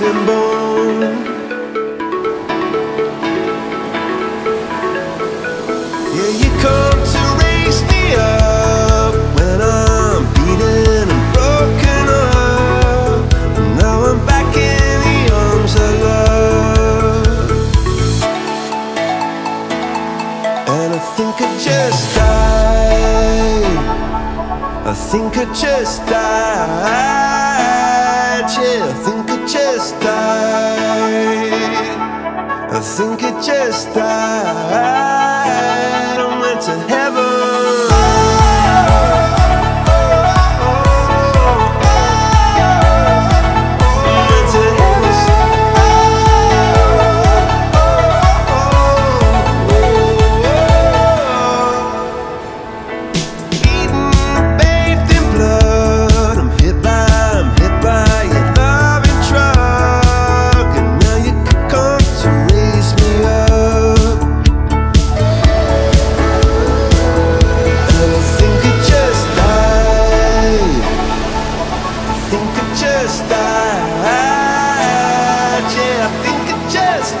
broken bone. Here you come to raise me up When I'm beaten and broken up. And now I'm back in the arms of love. And I think I just died. I think I just died you, I think it just died. I think it just died.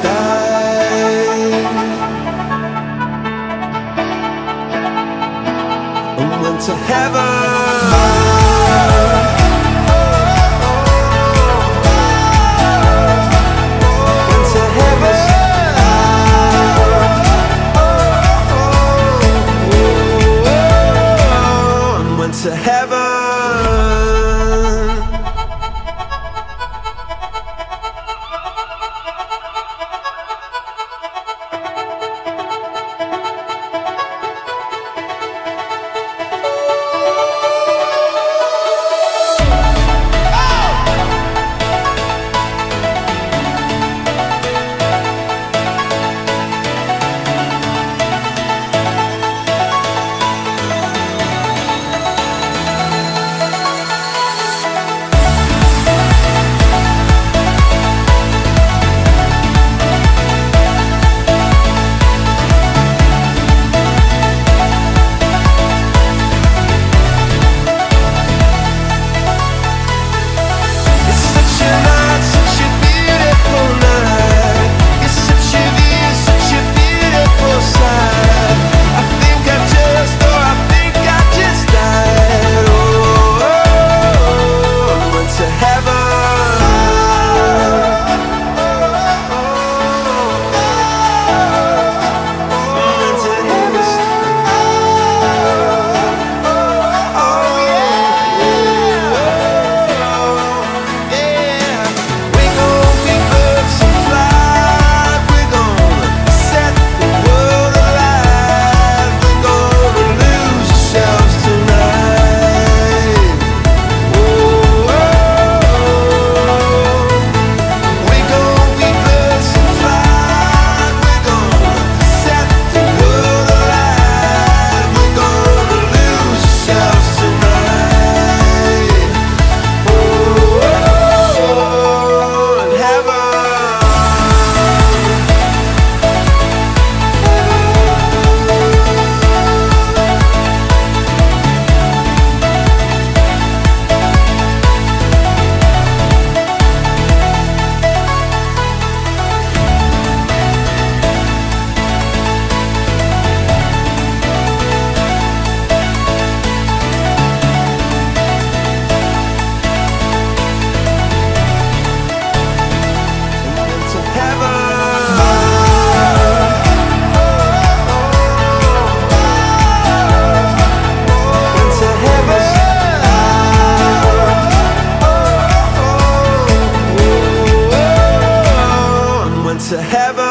die. I went to heaven. to heaven.